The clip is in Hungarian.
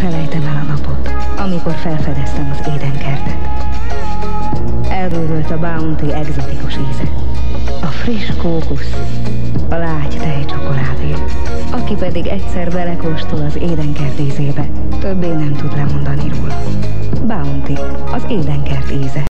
felejtem el a napot, amikor felfedeztem az édenkertet. Elbővült a Bounty egzotikus íze. A friss kókusz, a lágy tejcsokoládé. Aki pedig egyszer belekóstol az édenkert ízébe, többé nem tud lemondani róla. Bounty, az édenkert íze.